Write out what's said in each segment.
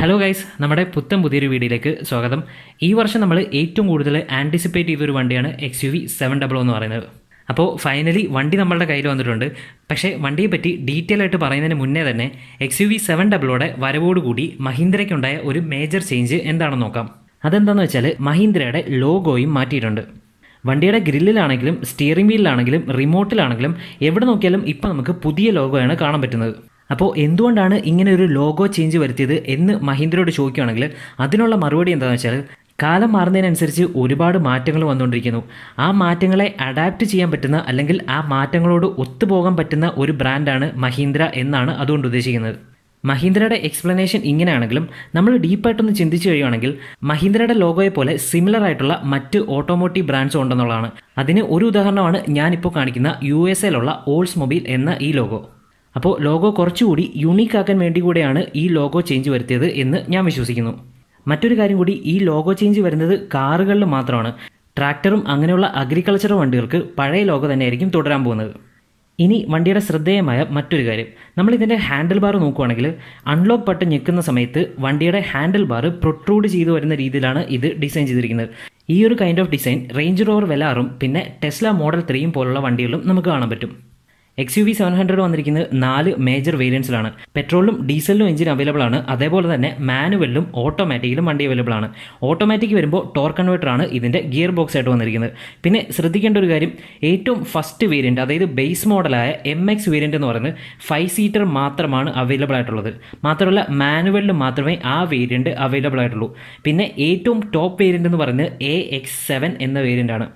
Hello guys നമ്മുടെ പുത്തൻ പുതിയൊരു വീഡിയോയിലേക്ക് സ്വാഗതം. ഈ വർഷം നമ്മൾ ഏറ്റവും കൂടുതൽ ആന്റിസിപ്പേറ്റ് ചെയ്തൊരു വണ്ടിയാണ് X U V seven double എന്ന് പറയുന്നത്. അപ്പോൾ ഫൈനലി വണ്ടി നമ്മളുടെ കയ്യിൽ വന്നിട്ടുണ്ട്. പക്ഷേ വണ്ടിയെ പറ്റി ഡീറ്റെയിൽ ആയിട്ട് പറയുന്നതിന് മുന്നേ തന്നെ എക്സ് യു വി സെവൻ ഡബിളോടെ വരവോടുകൂടി മഹീന്ദ്രയ്ക്കുണ്ടായ ഒരു മേജർ ചേഞ്ച് എന്താണെന്ന് നോക്കാം. അതെന്താണെന്ന് വെച്ചാൽ മഹീന്ദ്രയുടെ ലോഗോയും മാറ്റിയിട്ടുണ്ട്. വണ്ടിയുടെ ഗ്രില്ലിലാണെങ്കിലും സ്റ്റിയറിംഗ് വീലിലാണെങ്കിലും റിമോട്ടിലാണെങ്കിലും എവിടെ നോക്കിയാലും ഇപ്പോൾ നമുക്ക് പുതിയ ലോഗോയാണ് കാണാൻ പറ്റുന്നത്. അപ്പോൾ എന്തുകൊണ്ടാണ് ഇങ്ങനെ ഒരു ലോഗോ ചേഞ്ച് വരുത്തിയത് എന്ന് മഹീന്ദ്രയോട് ചോദിക്കുകയാണെങ്കിൽ അതിനുള്ള മറുപടി എന്താണെന്ന് വെച്ചാൽ കാലം മാറുന്നതിനനുസരിച്ച് ഒരുപാട് മാറ്റങ്ങൾ വന്നുകൊണ്ടിരിക്കുന്നു. ആ മാറ്റങ്ങളെ അഡാപ്റ്റ് ചെയ്യാൻ പറ്റുന്ന അല്ലെങ്കിൽ ആ മാറ്റങ്ങളോട് ഒത്തുപോകാൻ പറ്റുന്ന ഒരു ബ്രാൻഡാണ് മഹീന്ദ്ര എന്നാണ് അതുകൊണ്ട് ഉദ്ദേശിക്കുന്നത്. മഹീന്ദ്രയുടെ എക്സ്പ്ലനേഷൻ ഇങ്ങനെയാണെങ്കിലും നമ്മൾ ഡീപ്പായിട്ടൊന്ന് ചിന്തിച്ചു കഴിയുകയാണെങ്കിൽ മഹീന്ദ്രയുടെ ലോഗോയെ പോലെ സിമിലർ ആയിട്ടുള്ള മറ്റ് ഓട്ടോമോട്ടീവ് ബ്രാൻഡ്സ് ഉണ്ടെന്നുള്ളതാണ്. അതിന് ഒരു ഉദാഹരണമാണ് ഞാനിപ്പോൾ കാണിക്കുന്ന യു എസ് എയിലുള്ള ഓൾസ് മൊബൈൽ എന്ന ഈ ലോഗോ അപ്പോൾ ലോഗോ കുറച്ചുകൂടി യുണീക്ക് ആക്കാൻ വേണ്ടി കൂടെയാണ് ഈ ലോഗോ ചേഞ്ച് വരുത്തിയത് എന്ന് ഞാൻ വിശ്വസിക്കുന്നു. മറ്റൊരു കാര്യം കൂടി ഈ ലോഗോ ചേഞ്ച് വരുന്നത് കാറുകളിൽ മാത്രമാണ്. ട്രാക്ടറും അങ്ങനെയുള്ള അഗ്രികൾച്ചർ വണ്ടികൾക്ക് പഴയ ലോഗോ തന്നെയായിരിക്കും തുടരാൻ പോകുന്നത്. ഇനി വണ്ടിയുടെ ശ്രദ്ധേയമായ മറ്റൊരു കാര്യം. നമ്മൾ ഇതിന്റെ ഹാൻഡിൽ ബാർ നോക്കുകയാണെങ്കിൽ അൺലോക്ക് ബട്ടൺ ഞെക്കുന്ന സമയത്ത് വണ്ടിയുടെ ഹാൻഡിൽ ബാർ പ്രൊട്രൂഡ് ചെയ്തു വരുന്ന രീതിയിലാണ് ഇത് ഡിസൈൻ ചെയ്തിരിക്കുന്നത്. ഈ ഒരു kind of design Range Rover വെലാറും പിന്നെ ടെസ്ല മോഡൽ ത്രീയും പോലുള്ള വണ്ടികളും നമുക്ക് കാണാൻ പറ്റും. X U V seven hundred വന്നിരിക്കുന്നത് നാല് മേജർ വേരിയൻസിലാണ് പെട്രോളിലും ഡീസലിലും എഞ്ചിൻ അവൈലബിൾ ആണ്. അതേപോലെ തന്നെ മാനുവലിലും ഓട്ടോമാറ്റിക്കിലും വണ്ടി അവൈലബിൾ ആണ്. ഓട്ടോമാറ്റിക് വരുമ്പോൾ ടോർ കൺവേർട്ടർ ആണ് ഇതിന്റെ ഗിയർ ബോക്സ് ആയിട്ട് വന്നിരിക്കുന്നത്. പിന്നെ ശ്രദ്ധിക്കേണ്ട ഒരു കാര്യം ഏറ്റവും ഫസ്റ്റ് വേരിയന്റ് അതായത് ബേസ് മോഡലായ എം എക്സ് എന്ന് പറയുന്നത് ഫൈവ് സീറ്റർ മാത്രമാണ് അവൈലബിൾ ആയിട്ടുള്ളത്. മാത്രമല്ല മാനുവലിൽ മാത്രമേ ആ വേരിയന്റ് അവൈലബിൾ ആയിട്ടുള്ളൂ. പിന്നെ ഏറ്റവും ടോപ്പ് വേരിയന്റ് എന്ന് പറയുന്നത് എ എക്സ് സെവൻ എന്ന വേരിയന്റ് ആണ്.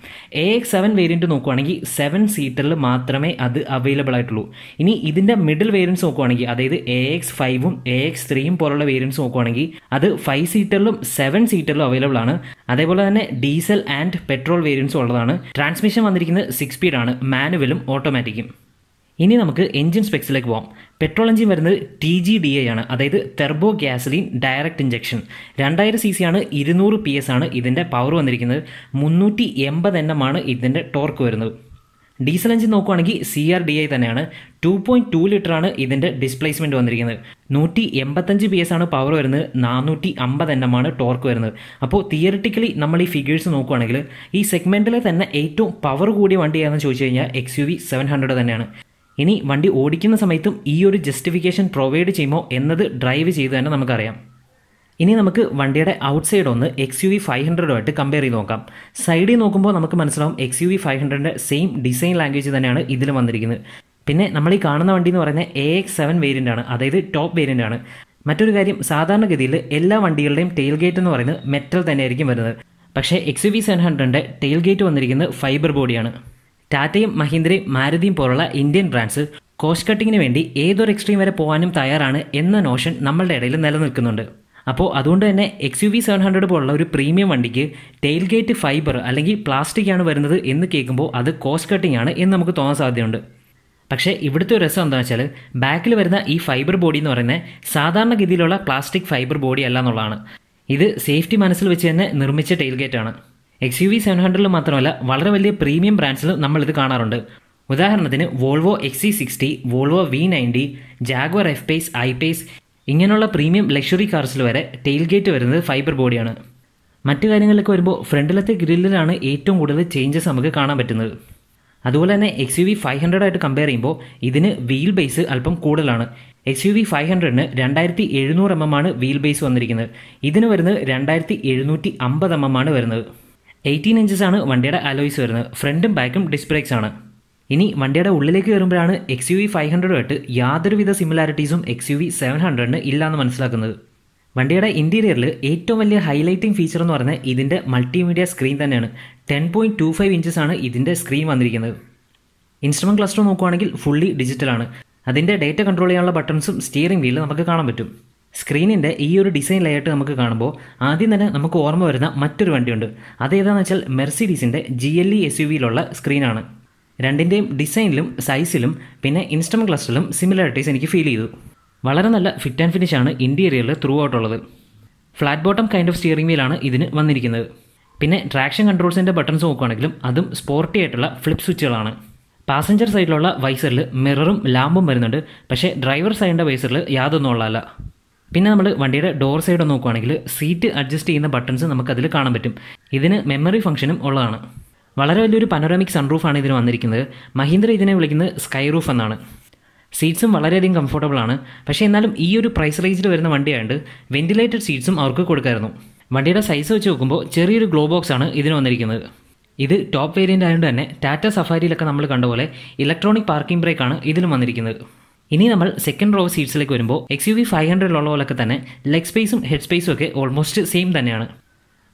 എ എക്സ് സെവൻ വേരിയന്റ് നോക്കുകയാണെങ്കിൽ സെവൻ സീറ്ററിൽ മാത്രമേ അത് അവൈലബിൾ ആയിട്ടുള്ളൂ. ഇനി ഇതിന്റെ മിഡിൽ വേരിയൻസ് നോക്കുവാണെങ്കിൽ അതായത് എ എക്സ് ഫൈവും എ എക്സ് ത്രീയും പോലുള്ള വേരിയൻസ് നോക്കുവാണെങ്കിൽ അത് ഫൈവ് സീറ്ററിലും സെവൻ സീറ്ററിലും അവൈലബിൾ ആണ്. അതേപോലെ തന്നെ ഡീസൽ ആൻഡ് പെട്രോൾ വേരിയൻസും ഉള്ളതാണ്. ട്രാൻസ്മിഷൻ വന്നിരിക്കുന്നത് സിക്സ് സ്പീഡ് ആണ്. മാനുവലും ഓട്ടോമാറ്റിക്കും ഇനി നമുക്ക് എഞ്ചിൻ സ്പെക്സിലേക്ക് പോകാം പെട്രോൾ എഞ്ചിൻ വരുന്നത് ടി ജി ഡി ഐ ആണ്. അതായത് തെർബോ ഗ്യാസലിൻ ഡയറക്റ്റ് ഇഞ്ചക്ഷൻ രണ്ടായിരം സി സി ആണ് ഇരുന്നൂറ് പി എസ് ആണ് ഇതിന്റെ പവർ വന്നിരിക്കുന്നത്. മുന്നൂറ്റി എൺപത് എണ്ണമാണ് ഇതിന്റെ ടോർക്ക് വരുന്നത്. ഡീസൽ എഞ്ചിൻ നോക്കുകയാണെങ്കിൽ സി ആർ ഡി ഐ തന്നെയാണ്. ടു പോയിന്റ് ടു ലിറ്റർ ആണ് ഇതിന്റെ ഡിസ്പ്ലേസ്മെന്റ് വന്നിരിക്കുന്നത്. നൂറ്റി എൺപത്തഞ്ച് പി എസ് ആണ് പവർ വരുന്നത്. നാനൂറ്റി അമ്പത് എൻ എം ആണ് ടോർക്ക് വരുന്നത്. അപ്പോൾ തിയറിറ്റിക്കലി നമ്മൾ ഈ ഫിഗേഴ്സ് നോക്കുകയാണെങ്കിൽ ഈ സെഗ്മെന്റിലെ തന്നെ ഏറ്റവും പവർ കൂടിയ വണ്ടി വണ്ടിയാണെന്ന് ചോദിച്ചു കഴിഞ്ഞാൽ X U V seven hundred തന്നെയാണ്. ഇനി വണ്ടി ഓടിക്കുന്ന സമയത്തും ഈ ഒരു ജസ്റ്റിഫിക്കേഷൻ പ്രൊവൈഡ് ചെയ്യുമോ എന്നത് ഡ്രൈവ് ചെയ്ത് തന്നെ നമുക്കറിയാം. ഇനി നമുക്ക് വണ്ടിയുടെ ഔട്ട് സൈഡ് ഒന്ന് എക്സ് യു വി ഫൈവ് ഹൺഡ്രഡുമായിട്ട് കമ്പയർ ചെയ്ത് നോക്കാം. സൈഡിൽ നോക്കുമ്പോൾ നമുക്ക് മനസ്സിലാവും എക്സ് യു വി ഫൈവ് ഹൺഡ്രഡിന്റെ സെയിം ഡിസൈൻ ലാംഗ്വേജ് തന്നെയാണ് ഇതിൽ വന്നിരിക്കുന്നത്. പിന്നെ നമ്മൾ ഈ കാണുന്ന വണ്ടി എന്ന് പറയുന്നത് എ എക്സ് സെവൻ വേരിയന്റ് ആണ് അതായത് ടോപ്പ് വേരിയന്റ് ആണ്. മറ്റൊരു കാര്യം സാധാരണഗതിയിൽ എല്ലാ വണ്ടികളുടെയും ടെയിൽ ഗേറ്റ് എന്ന് പറയുന്നത് മെറ്റൽ തന്നെയായിരിക്കും വരുന്നത്. പക്ഷേ എക്സ് വി സെവൻ ഹൺഡ്രഡിന്റെ ടെയിൽ ഗേറ്റ് വന്നിരിക്കുന്നത് ഫൈബർ ബോഡിയാണ് ടാറ്റയും മഹീന്ദ്രയും മാരുതിയും പോലുള്ള ഇന്ത്യൻ ബ്രാൻഡ്സ് കോസ്റ്റ് കട്ടിങ്ങിന് വേണ്ടി ഏതൊരു എക്സ്ട്രീം വരെ പോകാനും തയ്യാറാണ് എന്ന നോഷൻ നമ്മളുടെ ഇടയിൽ നിലനിൽക്കുന്നുണ്ട്. അപ്പോൾ അതുകൊണ്ട് തന്നെ X U V seven hundred പോലുള്ള ഒരു പ്രീമിയം വണ്ടിക്ക് ടെയിൽ ഗേറ്റ് ഫൈബർ അല്ലെങ്കിൽ പ്ലാസ്റ്റിക് ആണ് വരുന്നത് എന്ന് കേൾക്കുമ്പോൾ അത് കോസ്റ്റ് കട്ടിംഗ് ആണ് എന്ന് നമുക്ക് തോന്നാൻ സാധ്യതയുണ്ട്. പക്ഷേ ഇവിടുത്തെ ഒരു രസം എന്താണെന്ന് വെച്ചാൽ ബാക്കിൽ വരുന്ന ഈ ഫൈബർ ബോഡി എന്ന് പറയുന്നത് സാധാരണഗതിയിലുള്ള പ്ലാസ്റ്റിക് ഫൈബർ ബോഡി അല്ല എന്നുള്ളതാണ്. ഇത് സേഫ്റ്റി മനസ്സിൽ വെച്ച് തന്നെ നിർമ്മിച്ച ടെയിൽ ഗേറ്റ് ആണ് എക്സ് യു വി സെവൻ ഹൺഡ്രഡിൽ മാത്രമല്ല വളരെ വലിയ പ്രീമിയം ബ്രാൻഡ്സിലും നമ്മളിത് കാണാറുണ്ട്. ഉദാഹരണത്തിന് Volvo X C sixty Volvo V ninety Jaguar F Pace I Pace ഇങ്ങനെയുള്ള പ്രീമിയം ലക്ഷറി കാർസിൽ വരെ ടെയിൽ ഗേറ്റ് വരുന്നത് ഫൈബർ ബോഡിയാണ് മറ്റു കാര്യങ്ങളിലൊക്കെ വരുമ്പോൾ ഫ്രണ്ടിലത്തെ ഗ്രില്ലിലാണ് ഏറ്റവും കൂടുതൽ ചേഞ്ചസ് നമുക്ക് കാണാൻ പറ്റുന്നത്. അതുപോലെ തന്നെ X U V five hundred ആയിട്ട് കമ്പയർ ചെയ്യുമ്പോൾ ഇതിന് വീൽ ബേസ് അല്പം കൂടുതലാണ്. എക്സ് യു വി ഫൈവ് ഹൺഡ്രഡിന് രണ്ടായിരത്തി എഴുന്നൂറ് എം എം ആണ് വീൽ ബേസ് വന്നിരിക്കുന്നത്. ഇതിന് വരുന്നത് രണ്ടായിരത്തി എഴുന്നൂറ്റി അമ്പത് എം എം ആണ് വരുന്നത്. എയ്റ്റീൻ ഇഞ്ചസ് ആണ് വണ്ടിയുടെ അലോയ്സ് വരുന്നത്. ഫ്രണ്ടും ബാക്കും ഡിസ്ബ്രേക്സ് ആണ്. ഇനി വണ്ടിയുടെ ഉള്ളിലേക്ക് കയറുമ്പോഴാണ് എക്സ് യു വി ഫൈവ് ഹൺഡ്രഡുമായിട്ട് യാതൊരുവിധ സിമിലാരിറ്റീസും എക്സ് യു വി സെവൻ ഹൺഡ്രഡിന് ഇല്ലാന്ന് മനസ്സിലാക്കുന്നത്. വണ്ടിയുടെ ഇന്റീരിയറിൽ ഏറ്റവും വലിയ ഹൈലൈറ്റിംഗ് ഫീച്ചർ എന്ന് പറയുന്നത് ഇതിന്റെ മൾട്ടിമീഡിയ സ്ക്രീൻ തന്നെയാണ്. Ten point two five inches ആണ് ഇതിന്റെ സ്ക്രീൻ വന്നിരിക്കുന്നത്. ഇൻസ്ട്രുമെന്റ് ക്ലസ്റ്റർ നോക്കുകയാണെങ്കിൽ ഫുള്ളി ഡിജിറ്റലാണ് അതിന്റെ ഡേറ്റ കൺട്രോൾ ചെയ്യാനുള്ള ബട്ടൺസും സ്റ്റിയറിംഗ് വീലിൽ നമുക്ക് കാണാൻ പറ്റും. സ്ക്രീനിന്റെ ഈ ഒരു ഡിസൈൻ ലേയായിട്ട് നമുക്ക് കാണുമ്പോൾ ആദ്യം തന്നെ നമുക്ക് ഓർമ്മ വരുന്ന മറ്റൊരു വണ്ടിയുണ്ട്. അതേതാണെന്ന് വെച്ചാൽ മെർസിഡീസിന്റെ G L E S U വിയിലുള്ള സ്ക്രീനാണ് രണ്ടിന്റെയും ഡിസൈനിലും സൈസിലും പിന്നെ ഇൻസ്റ്റം ക്ലസ്റ്ററിലും സിമിലാരിറ്റീസ് എനിക്ക് ഫീൽ ചെയ്തു. വളരെ നല്ല ഫിറ്റ് ആൻഡ് ഫിനിഷ് ആണ് ഇന്റീരിയറിൽ ത്രൂ ഔട്ട് ഉള്ളത്. Flat bottom kind of steering വീലാണ് ഇതിന് വന്നിരിക്കുന്നത്. പിന്നെ ട്രാക്ഷൻ കൺട്രോൾസിന്റെ ബട്ടൺസ് നോക്കുകയാണെങ്കിലും അതും സ്പോർട്ടി ആയിട്ടുള്ള ഫ്ലിപ്പ് സ്വിച്ചുകളാണ് പാസഞ്ചർ സൈഡിലുള്ള വൈസറിൽ മിററും ലാമ്പും വരുന്നുണ്ട്. പക്ഷേ ഡ്രൈവർ സൈഡിന്റെ വൈസറിൽ യാതൊന്നും ഉള്ളതല്ല. പിന്നെ നമ്മൾ വണ്ടിയുടെ ഡോർ സൈഡ് നോക്കുകയാണെങ്കിൽ സീറ്റ് അഡ്ജസ്റ്റ് ചെയ്യുന്ന ബട്ടൺസ് നമുക്കതിൽ കാണാൻ പറ്റും. ഇതിന് മെമ്മറി ഫംഗ്ഷനും ഉള്ളതാണ്. വളരെ വലിയൊരു പനോറാമിക് സൺറൂഫാണ് ഇതിന് വന്നിരിക്കുന്നത്. മഹീന്ദ്ര ഇതിനെ വിളിക്കുന്നത് സ്കൈ റൂഫ് എന്നാണ്. സീറ്റ്സും വളരെയധികം കംഫർട്ടബിൾ ആണ്. പക്ഷേ എന്നാലും ഈ ഒരു പ്രൈസ് റേഞ്ചിൽ വരുന്ന വണ്ടിയായതുകൊണ്ട് വെന്റിലേറ്റഡ് സീറ്റ്സും അവർക്ക് കൊടുക്കായിരുന്നു. വണ്ടിയുടെ സൈസ് വെച്ച് നോക്കുമ്പോൾ ചെറിയൊരു ഗ്ലോ ബോക്സ് ആണ് ഇതിന് വന്നിരിക്കുന്നത്. ഇത് ടോപ്പ് വേരിയന്റ് ആയതുകൊണ്ട് തന്നെ ടാറ്റ സഫാരിയിലൊക്കെ നമ്മൾ കണ്ട പോലെ ഇലക്ട്രോണിക് പാർക്കിംഗ് ബ്രേക്കാണ് ഇതിലും വന്നിരിക്കുന്നത്. ഇനി നമ്മൾ സെക്കൻഡ് റോ സീറ്റ്സിലേക്ക് വരുമ്പോൾ എക്സ് യു വി ഫൈവ് ഹൺഡ്രഡിലുള്ള പോലൊക്കെ തന്നെ ലെഗ് സ്പേസും ഹെഡ് സ്പേസും ഒക്കെ ഓൾമോസ്റ്റ് സെയിം തന്നെയാണ്.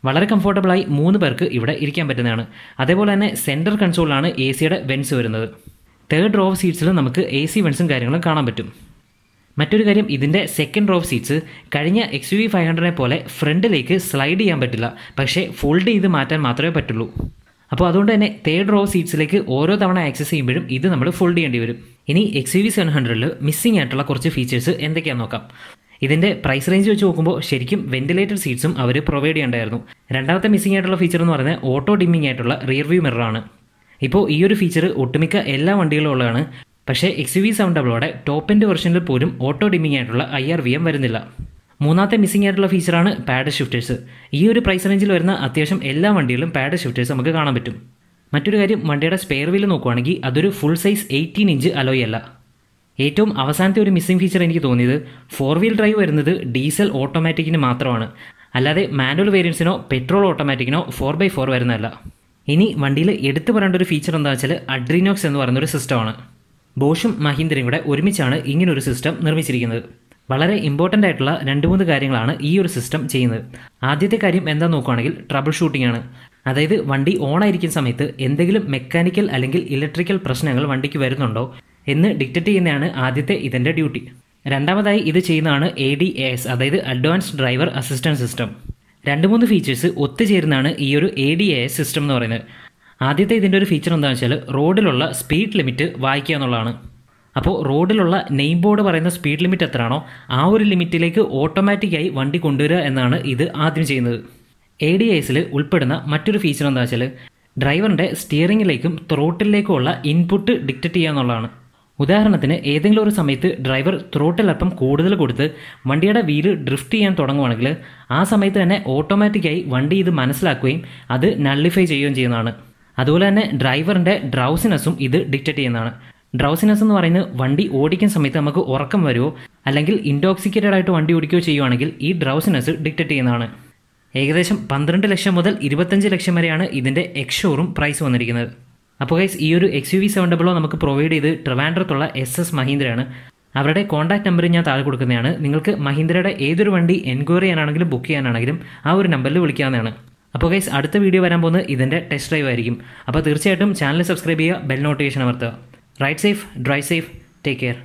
വളരെ കംഫർട്ടബിളായി മൂന്ന് പേർക്ക് ഇവിടെ ഇരിക്കാൻ പറ്റുന്നതാണ്. അതേപോലെ തന്നെ സെന്റർ കൺസോളിലാണ് എ സിയുടെ വെൻസ് വരുന്നത്. തേർഡ് റോ ഓഫ് സീറ്റ്സിൽ നമുക്ക് എ സി വെൻസും കാര്യങ്ങളും കാണാൻ പറ്റും. മറ്റൊരു കാര്യം ഇതിന്റെ സെക്കൻഡ് റോ ഓഫ് സീറ്റ്സ് കഴിഞ്ഞ എക്സ് യു വി ഫൈവ് ഹൺഡ്രഡിനെ പോലെ ഫ്രണ്ടിലേക്ക് സ്ലൈഡ് ചെയ്യാൻ പറ്റില്ല. പക്ഷേ ഫോൾഡ് ചെയ്ത് മാറ്റാൻ മാത്രമേ പറ്റുള്ളൂ. അപ്പോൾ അതുകൊണ്ട് തന്നെ തേർഡ് റോ സീറ്റ്സിലേക്ക് ഓരോ തവണ ആക്സസ് ചെയ്യുമ്പോഴും ഇത് നമ്മൾ ഫോൾഡ് ചെയ്യേണ്ടി വരും. ഇനി എക്സ് യു വി സെവൻ ഹൺഡ്രഡിൽ മിസ്സിംഗ് ആയിട്ടുള്ള കുറച്ച് ഫീച്ചേഴ്സ് എന്തൊക്കെയാണെന്ന് നോക്കാം. ഇതിന്റെ പ്രൈസ് റേഞ്ച് വെച്ച് നോക്കുമ്പോൾ ശരിക്കും വെന്റിലേറ്റഡ് സീറ്റ്സും അവർ പ്രൊവൈഡ് ചെയ്യേണ്ടായിരുന്നു. രണ്ടാമത്തെ മിസ്സിംഗ് ആയിട്ടുള്ള ഫീച്ചർ എന്ന് പറയുന്നത് ഓട്ടോ ഡിമ്മിംഗ് ആയിട്ടുള്ള റിയർ വ്യൂ മിറർ ആണ്. ഇപ്പോൾ ഈ ഒരു ഫീച്ചർ ഒട്ടുമിക്ക എല്ലാ വണ്ടികളും ഉള്ളതാണ്. പക്ഷേ എക്സ് വി സെവൻ ഡബിളോടെ ടോപ്പ് എൻഡ് വെർഷനിൽ പോലും ഓട്ടോ ഡിമ്മിംഗ് ആയിട്ടുള്ള ഐ ആർ വി എം വരുന്നില്ല. മൂന്നാമത്തെ മിസ്സിംഗ് ആയിട്ടുള്ള ഫീച്ചറാണ് പാഡ് ഷിഫ്റ്റേഴ്സ് ഈ ഒരു പ്രൈസ് റേഞ്ചിൽ വരുന്ന അത്യാവശ്യം എല്ലാ വണ്ടികളിലും പാഡ് ഷിഫ്റ്റേഴ്സ് നമുക്ക് കാണാൻ പറ്റും. മറ്റൊരു കാര്യം വണ്ടിയുടെ സ്പെയർ വീൽ നോക്കുവാണെങ്കിൽ അതൊരു full size eighteen inch alloy അല്ല. ഏറ്റവും അവസാനത്തെ ഒരു മിസ്സിംഗ് ഫീച്ചർ എനിക്ക് തോന്നിയത് ഫോർ വീൽ ഡ്രൈവ് വരുന്നത് ഡീസൽ ഓട്ടോമാറ്റിക്കിന് മാത്രമാണ്. അല്ലാതെ മാനുവൽ വേരിയൻസിനോ പെട്രോൾ ഓട്ടോമാറ്റിക്കിനോ ഫോർ ബൈ ഫോർ വരുന്നതല്ല. ഇനി വണ്ടിയിൽ എടുത്തു പറയേണ്ട ഒരു ഫീച്ചർ എന്താ വെച്ചാൽ അഡ്രീനോക്സ് എന്ന് പറയുന്നൊരു സിസ്റ്റമാണ് ബോഷും മഹീന്ദ്രയും കൂടെ ഒരുമിച്ചാണ് ഇങ്ങനൊരു സിസ്റ്റം നിർമ്മിച്ചിരിക്കുന്നത്. വളരെ ഇമ്പോർട്ടന്റ് ആയിട്ടുള്ള രണ്ട് മൂന്ന് കാര്യങ്ങളാണ് ഈ ഒരു സിസ്റ്റം ചെയ്യുന്നത്. ആദ്യത്തെ കാര്യം എന്താ നോക്കുകയാണെങ്കിൽ ട്രബിൾ ഷൂട്ടിംഗ് ആണ്. അതായത് വണ്ടി ഓൺ ആയിരിക്കുന്ന സമയത്ത് എന്തെങ്കിലും മെക്കാനിക്കൽ അല്ലെങ്കിൽ ഇലക്ട്രിക്കൽ പ്രശ്നങ്ങൾ വണ്ടിക്ക് വരുന്നുണ്ടോ? എന്ന് ഡിക്റ്റേറ്റ് ചെയ്യുന്നതാണ് ആദ്യത്തെ ഇതിന്റെ ഡ്യൂട്ടി രണ്ടാമതായി ഇത് ചെയ്യുന്നതാണ് എ ഡി എ എസ് അതായത് അഡ്വാൻസ്ഡ് ഡ്രൈവർ അസിസ്റ്റൻസ് സിസ്റ്റം രണ്ട് മൂന്ന് ഫീച്ചേഴ്സ് ഒത്തുചേരുന്നതാണ് ഈ ഒരു A D A S system എന്ന് പറയുന്നത്. ആദ്യത്തെ ഇതിന്റെ ഒരു ഫീച്ചർ എന്താണെന്ന് വെച്ചാൽ റോഡിലുള്ള സ്പീഡ് ലിമിറ്റ് വായിക്കുക എന്നുള്ളതാണ്. അപ്പോൾ റോഡിലുള്ള നെയിം ബോർഡ് പറയുന്ന സ്പീഡ് ലിമിറ്റ് എത്രയാണോ ആ ഒരു ലിമിറ്റിലേക്ക് ഓട്ടോമാറ്റിക്കായി വണ്ടി കൊണ്ടുവരിക എന്നാണ് ഇത് ആദ്യം ചെയ്യുന്നത്. എ ഡി എസിൽ ഉൾപ്പെടുന്ന മറ്റൊരു ഫീച്ചർ എന്താ വെച്ചാൽ ഡ്രൈവറിന്റെ സ്റ്റിയറിംഗിലേക്കും ത്രോട്ടിലേക്കും ഉള്ള ഇൻപുട്ട് ഡിക്റ്റേറ്റ് ചെയ്യുക എന്നുള്ളതാണ്. ഉദാഹരണത്തിന് ഏതെങ്കിലും ഒരു സമയത്ത് ഡ്രൈവർ ത്രോട്ടിൽ അല്പം കൂടുതൽ കൊടുത്ത് വണ്ടിയുടെ വീൽ ഡ്രിഫ്റ്റ് ചെയ്യാൻ തുടങ്ങുവാണെങ്കിൽ ആ സമയത്ത് തന്നെ ഓട്ടോമാറ്റിക്കായി വണ്ടി ഇത് മനസ്സിലാക്കുകയും അത് നള്ളിഫൈ ചെയ്യുകയും ചെയ്യുന്നതാണ്. അതുപോലെ തന്നെ ഡ്രൈവറിന്റെ ഡ്രൗസിനെസ്സും ഇത് ഡിക്റ്റേറ്റ് ചെയ്യുന്നതാണ്. ഡ്രൗസിനെസ് എന്ന് പറയുന്നത് വണ്ടി ഓടിക്കുന്ന സമയത്ത് നമുക്ക് ഉറക്കം വരുമോ അല്ലെങ്കിൽ ഇൻടോക്സിക്കേറ്റഡ് ആയിട്ട് വണ്ടി ഓടിക്കുകയോ ചെയ്യുവാണെങ്കിൽ ഈ ഡ്രൗസിനെസ് ഡിക്റ്റേറ്റ് ചെയ്യുന്നതാണ്. ഏകദേശം പന്ത്രണ്ട് ലക്ഷം മുതൽ ഇരുപത്തഞ്ച് ലക്ഷം വരെയാണ് ഇതിന്റെ എക്സ്ഷോറും പ്രൈസ് വന്നിരിക്കുന്നത്. അപ്പോൾ ഗൈസ് ഈ ഒരു എക്സ് യു വി സെവൻ ഡബിളോ നമുക്ക് പ്രൊവൈഡ് ചെയ്ത് ട്രിവാൻഡ്രത്തുള്ള എസ് എസ് മഹീന്ദ്രയാണ്. അവരുടെ കോൺടാക്ട് നമ്പർ ഞാൻ താഴെ കൊടുക്കുന്നതാണ്. നിങ്ങൾക്ക് മഹീന്ദ്രയുടെ ഏതൊരു വണ്ടി എൻക്വയറി ചെയ്യാനാണെങ്കിലും ബുക്ക് ചെയ്യാനാണെങ്കിലും ആ ഒരു നമ്പറിൽ വിളിക്കാവുന്നതാണ്. അപ്പോൾ ഗൈസ് അടുത്ത വീഡിയോ വരാൻ പോകുന്നത് ഇതിന്റെ ടെസ്റ്റ് ഡ്രൈവ് ആയിരിക്കും. അപ്പോൾ തീർച്ചയായിട്ടും ചാനൽ സബ്സ്ക്രൈബ് ചെയ്യുക ബെൽ നോട്ടിഫിക്കേഷൻ അമർത്തുക. Right safe drive safe take care